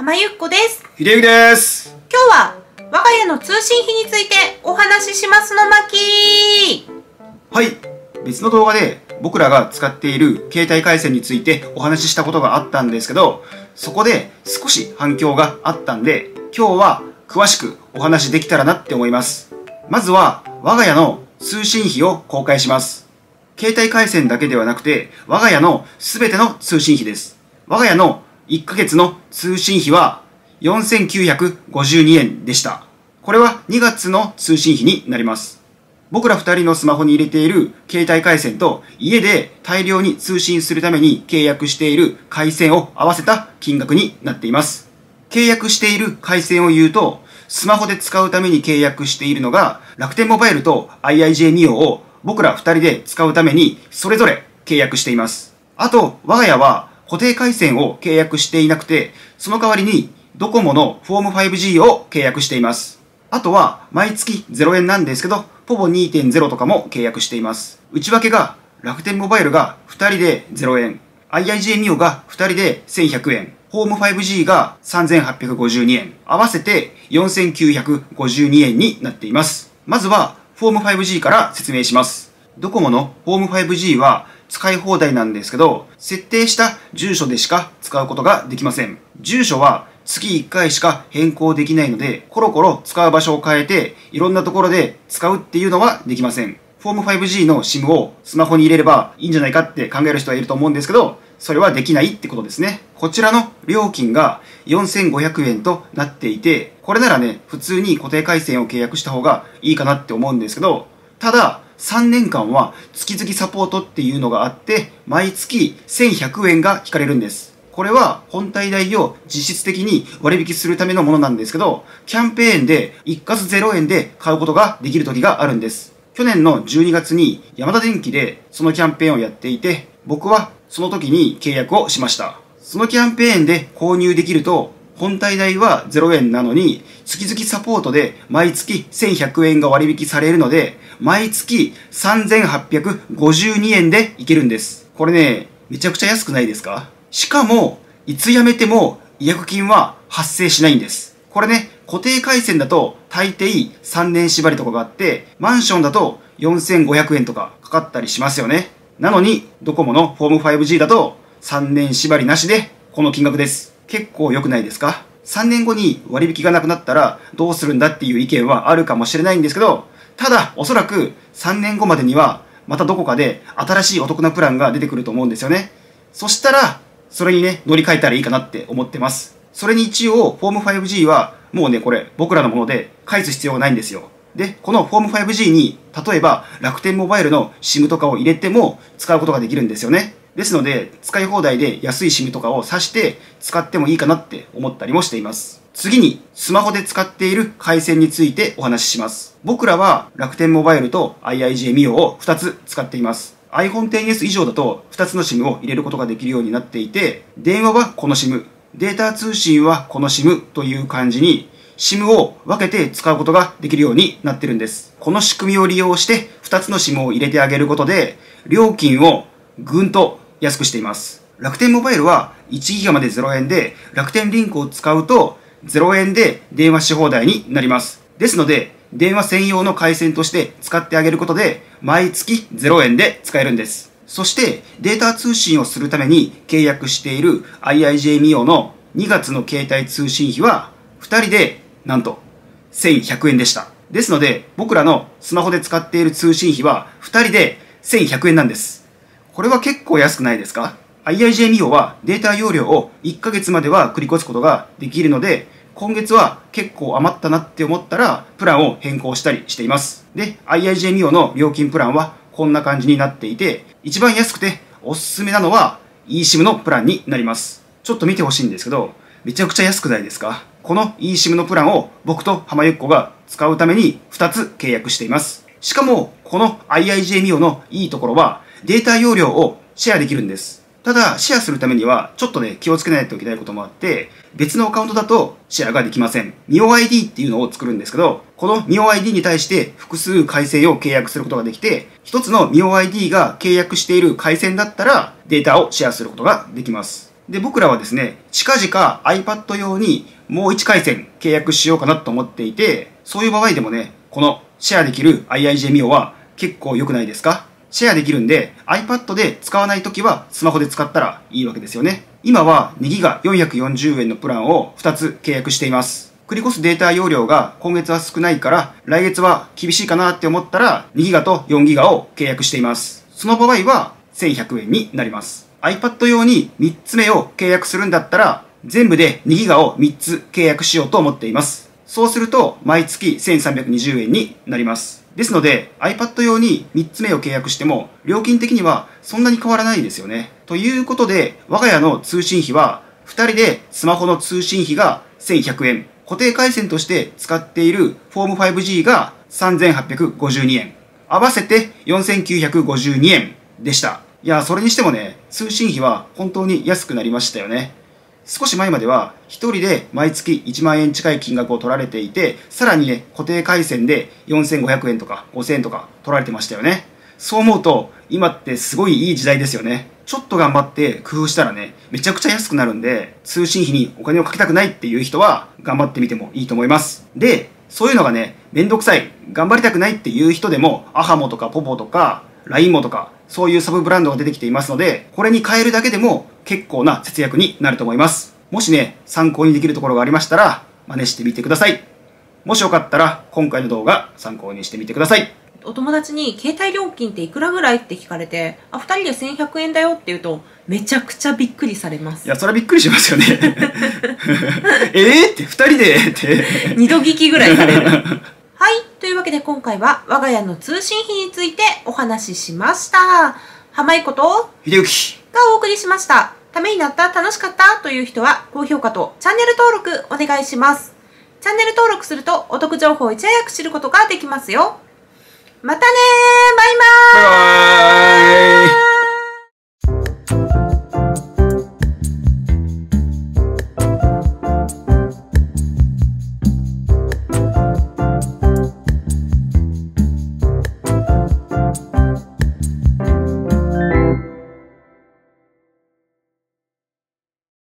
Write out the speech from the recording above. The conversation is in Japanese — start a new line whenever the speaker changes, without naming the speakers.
浜ゆっこです。
秀幸です。
今日は我が家の通信費についてお話ししますの巻
はい。別の動画で僕らが使っている携帯回線についてお話ししたことがあったんですけど、そこで少し反響があったんで、今日は詳しくお話できたらなって思います。まずは我が家の通信費を公開します。携帯回線だけではなくて、我が家のすべての通信費です。我が家の1ヶ月の通信費は4952円でした。これは2月の通信費になります。僕ら2人のスマホに入れている携帯回線と家で大量に通信するために契約している回線を合わせた金額になっています。契約している回線を言うと、スマホで使うために契約しているのが楽天モバイルと IIJ ミオを僕ら2人で使うためにそれぞれ契約しています。あと、我が家は固定回線を契約していなくて、その代わりにドコモのフォーム 5G を契約しています。あとは、毎月0円なんですけど、ポボ2.0とかも契約しています。内訳が、楽天モバイルが2人で0円、IIJ ミオが2人で1100円、ホーム 5G が3852円、合わせて4952円になっています。まずは、フォーム 5G から説明します。ドコモのホーム 5G は使い放題なんですけど、設定した住所でしか使うことができません。住所は月1回しか変更できないので、コロコロ使う場所を変えて、いろんなところで使うっていうのはできません。フォーム 5G の SIM をスマホに入れればいいんじゃないかって考える人はいると思うんですけど、それはできないってことですね。こちらの料金が4500円となっていて、これならね、普通に固定回線を契約した方がいいかなって思うんですけど、ただ、3年間は月々サポートっていうのがあって、毎月1100円が引かれるんです。これは本体代を実質的に割引するためのものなんですけど、キャンペーンで一括0円で買うことができる時があるんです。去年の12月にヤマダ電機でそのキャンペーンをやっていて、僕はその時に契約をしました。そのキャンペーンで購入できると、本体代は0円なのに、月々サポートで毎月1100円が割引されるので、毎月3852円でいけるんです。これね、めちゃくちゃ安くないですか？しかも、いつ辞めても違約金は発生しないんです。これね、固定回線だと大抵3年縛りとかがあって、マンションだと4500円とかかかったりしますよね。なのに、ドコモのフォーム 5G だと3年縛りなしでこの金額です。結構良くないですか ?3 年後に割引がなくなったらどうするんだっていう意見はあるかもしれないんですけど、ただおそらく3年後までにはまたどこかで新しいお得なプランが出てくると思うんですよね。そしたら、それにね、乗り換えたらいいかなって思ってます。それに一応、フォーム 5G はもうね、これ僕らのもので返す必要がないんですよ。で、このフォーム 5G に、例えば楽天モバイルの SIM とかを入れても使うことができるんですよね。ですので、使い放題で安い SIM とかを挿して使ってもいいかなって思ったりもしています。次に、スマホで使っている回線についてお話しします。僕らは楽天モバイルと IIJ ミオを2つ使っています。iPhone XS 以上だと2つの SIM を入れることができるようになっていて、電話はこの SIM、データ通信はこの SIM という感じに、SIM を分けて使うことができるようになってるんです。この仕組みを利用して2つの SIM を入れてあげることで、料金をぐんと安くしています。楽天モバイルは1ギガまで0円で、楽天リンクを使うと0円で電話し放題になります。ですので、電話専用の回線として使ってあげることで、毎月0円で使えるんです。そして、データ通信をするために契約している IIJ ミオの2月の携帯通信費は、2人で、なんと、1100円でした。ですので、僕らのスマホで使っている通信費は、2人で1100円なんです。これは結構安くないですか ?IIJ ミオはデータ容量を1ヶ月までは繰り越すことができるので、今月は結構余ったなって思ったら、プランを変更したりしています。で、IIJ ミオの料金プランはこんな感じになっていて、一番安くておすすめなのは eSIM のプランになります。ちょっと見てほしいんですけど、めちゃくちゃ安くないですか？この eSIM のプランを僕と浜ゆっこが使うために2つ契約しています。しかも、この IIJ ミオのいいところは、データ容量をシェアできるんです。ただ、シェアするためには、ちょっとね、気をつけないといけないこともあって、別のアカウントだとシェアができません。MioID っていうのを作るんですけど、この MioID に対して複数回線を契約することができて、一つの MioID が契約している回線だったら、データをシェアすることができます。で、僕らはですね、近々 iPad 用にもう1回線契約しようかなと思っていて、そういう場合でもね、このシェアできる IIJ オは結構良くないですか？シェアできるんで iPad で使わないときはスマホで使ったらいいわけですよね。今は2ギガ440円のプランを2つ契約しています。繰り越すデータ容量が今月は少ないから来月は厳しいかなって思ったら2ギガと4ギガを契約しています。その場合は1100円になります。iPad 用に3つ目を契約するんだったら全部で2ギガを3つ契約しようと思っています。そうすると毎月1320円になります。ですので iPad 用に3つ目を契約しても料金的にはそんなに変わらないですよね。ということで我が家の通信費は2人でスマホの通信費が1100円。固定回線として使っているフォーム 5G が3852円。合わせて4952円でした。いや、それにしてもね、通信費は本当に安くなりましたよね。少し前までは1人で毎月1万円近い金額を取られていて、さらにね、固定回線で4500円とか5000円とか取られてましたよね。そう思うと、今ってすごいいい時代ですよね。ちょっと頑張って工夫したらね、めちゃくちゃ安くなるんで、通信費にお金をかけたくないっていう人は、頑張ってみてもいいと思います。で、そういうのがね、めんどくさい、頑張りたくないっていう人でも、アハモとかポポとか、ラインモとか、そういうサブブランドが出てきていますので、これに変えるだけでも結構な節約になると思います。もしね、参考にできるところがありましたら、真似してみてください。もしよかったら、今回の動画参考にしてみてください。
お友達に携帯料金っていくらぐらいって聞かれて、あ、二人で1100円だよって言うと、めちゃくちゃびっくりされます。
いや、それはびっくりしますよね。えーって、二人でって。
二度聞きぐらいされる。はい。というわけで今回は我が家の通信費についてお話ししました。浜井こと
秀幸
がお送りしました。ためになった、楽しかったという人は、高評価とチャンネル登録お願いします。チャンネル登録するとお得情報をいち早く知ることができますよ。またねバイバーイ,バイバーイ